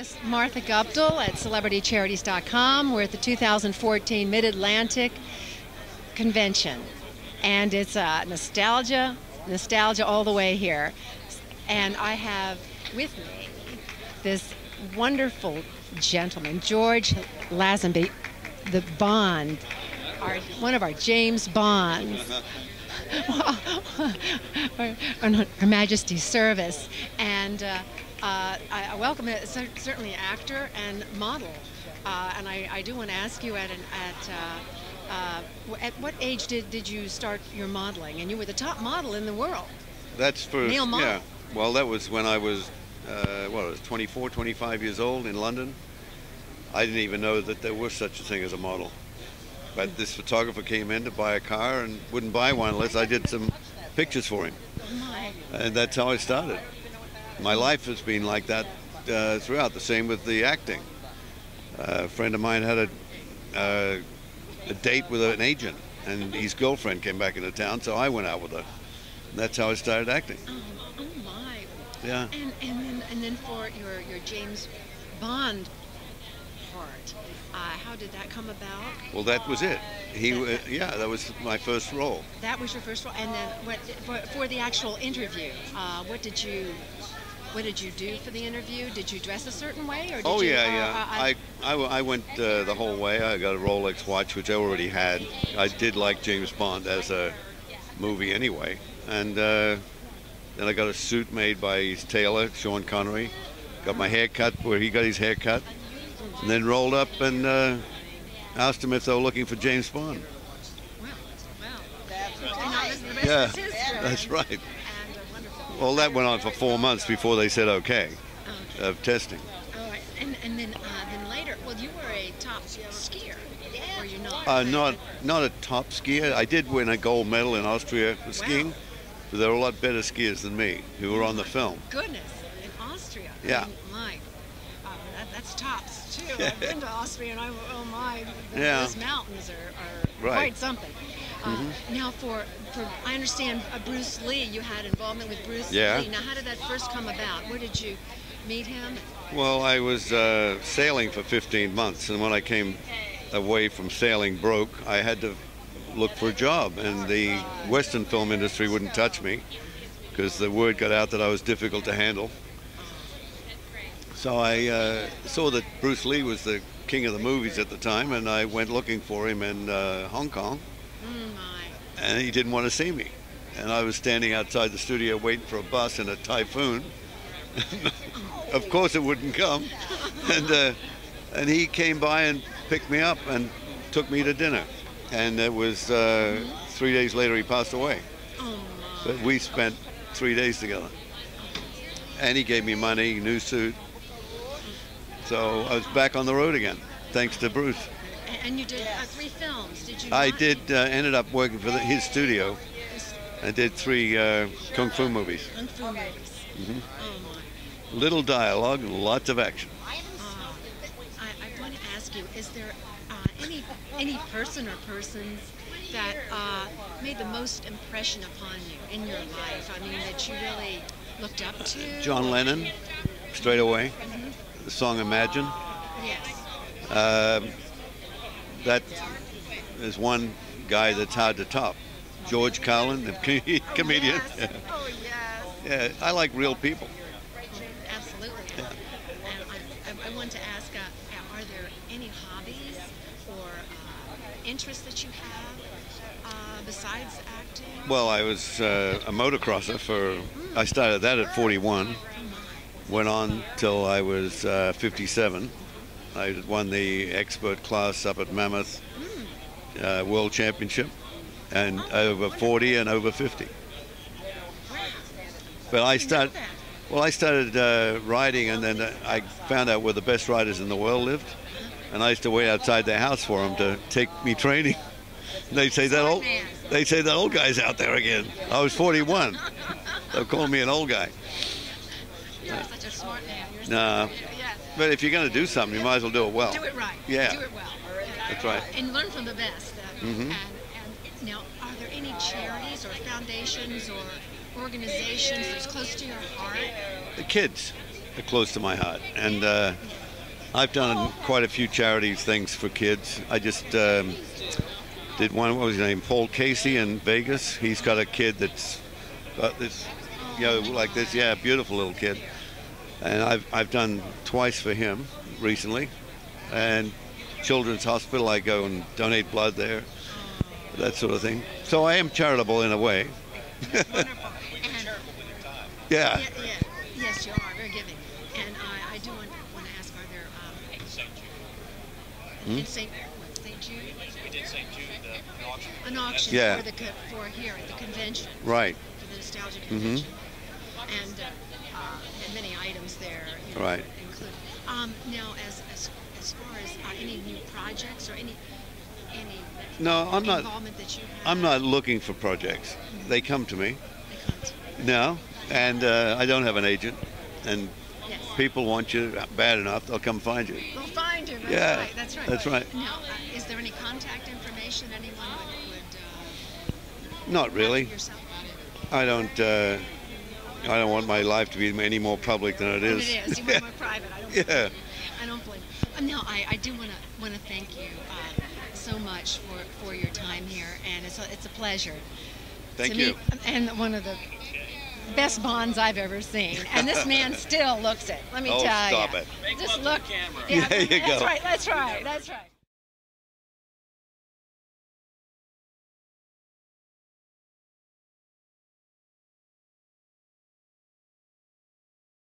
It's Martha Guptill at CelebrityCharities.com. We're at the 2014 Mid Atlantic Convention, and it's uh, nostalgia, nostalgia all the way here. And I have with me this wonderful gentleman, George Lazenby, the Bond, our, one of our James Bonds. on Her Majesty's service, and uh, uh, I, I welcome it. Certainly, actor and model, uh, and I, I do want to ask you at an at. Uh, uh, at what age did, did you start your modeling? And you were the top model in the world. That's for Male model. yeah. Well, that was when I was uh, what, was 24, 25 years old in London. I didn't even know that there was such a thing as a model. But this photographer came in to buy a car and wouldn't buy one unless I did some pictures for him, Oh and that's how I started. My life has been like that uh, throughout. The same with the acting. Uh, a friend of mine had a uh, a date with an agent, and his girlfriend came back into town, so I went out with her. And that's how I started acting. Oh, oh my. Yeah. And and then and then for your your James Bond part, uh, how did that come about? Well, that was it. He, yeah, that was my first role. That was your first role, and then what for, for the actual interview? Uh, what did you what did you do for the interview? Did you dress a certain way, or did Oh you, yeah, uh, yeah. I I, I, w- I went uh, the whole way. I got a Rolex watch, which I already had. I did like James Bond as a movie anyway, and uh, then I got a suit made by his tailor, Sean Connery. Got my hair cut where he got his hair cut, and then rolled up and uh, asked him if they were looking for James Bond. Wow, wow. And now this- the rest Yeah, that's right. Well, that went on for four months before they said okay Okay. of testing. All right, and and then uh, then later, well, you were a top skier, were you not? Uh, not not a top skier. I did win a gold medal in Austria for skiing, but there were a lot better skiers than me who were on the film. Goodness, in Austria. Yeah. I mean, my, uh, that, that's tops too. I've been to Austria, and I oh my, Yeah. those mountains are, are Right. quite something. Uh, Mm-hmm. Now, for for I understand uh, Bruce Lee, you had involvement with Bruce Yeah. Lee. Now, how did that first come about? Where did you meet him? Well, I was uh, sailing for 15 months, and when I came away from sailing broke, I had to look for a job, and the Western film industry wouldn't touch me because the word got out that I was difficult to handle. So I uh, saw that Bruce Lee was the king of the movies at the time, and I went looking for him in uh, Hong Kong. Mm, and he didn't want to see me. And I was standing outside the studio waiting for a bus in a typhoon. of course, it wouldn't come. And uh, and he came by and picked me up and took me to dinner. And it was uh, three days later he passed away. Oh. But we spent three days together. And he gave me money, new suit. So I was back on the road again, thanks to Bruce. And- you did uh, three films, did you? I not? did uh, ended up working for the, his studio. I did three uh, kung fu movies. Kung Fu movies. Mm-hmm. Oh my. Little dialogue, lots of action. Uh, I, I want to ask you: Is there uh, any any person or persons that uh, made the most impression upon you in your life? I mean, that you really looked up to? John Lennon, straight away. The song Imagine. Yes. Um, that is one guy that's hard to top. George Carlin, the com- comedian. Yes. Oh yes. Yeah, I like real people. Absolutely. And I, I, I want to ask: uh, Are there any hobbies or uh, interests that you have uh, besides acting? Well, I was uh, a motocrosser for. I started that at 41. Went on till I was uh, 57. I won the expert class up at Mammoth uh, World Championship, and over 40 and over 50. But I started. Well, I started uh, riding, and then uh, I found out where the best riders in the world lived, and I used to wait outside their house for them to take me training. They say that old. They say that old guy's out there again. I was 41. They'll call me an old guy. You're such a smart man. You're so- Nah. Yeah. But if you're going to do something, you might as well do it well. Do it right. Yeah. Do it well. That's right. And learn from the best. Uh, Mhm. and, and now, are there any charities or foundations or organizations that's close to your heart? The kids. Are close to my heart, and uh, I've done quite a few charities things for kids. I just um, did one. What was his name? Paul Casey in Vegas. He's got a kid that's got this, you know, like this. Yeah, beautiful little kid. And I've I've done twice for him recently, and Children's Hospital. I go and donate blood there, that sort of thing. So I am charitable in a way. Wonderful. And, Yeah. yeah, yeah, yes, you are very giving. And I, I do want, want to ask: Are there um, in St. Jude We did St. Jude, the auction. an auction Yeah. for the for here at the convention Right. for the nostalgia Mhm. convention, and uh, uh, and many items there. You know, Right. Included. Um, now, as as as far as uh, any new projects or any any No, I'm not. that you have, I'm not looking for projects. They come to me. they come to- No, and uh, I don't have an agent. And Yes. people want you bad enough, they'll come find you. They'll find you. That's Yeah, right. That's right. that's right. Now, uh, is there any contact information anyone would, would uh, Not really. Yourself? I don't. Uh, I don't want my life to be any more public than it Than is. It is. You want more private. I don't. Yeah. I don't blame. Um, no, I, I do want to want to thank you uh, so much for, for your time here, and it's a, it's a pleasure. Thank to you. meet- and one of the best bonds I've ever seen. And this man still looks it. Let me Oh, tell stop you. it. Just love look. the camera. Yeah, There you that's go. right. That's right. That's right.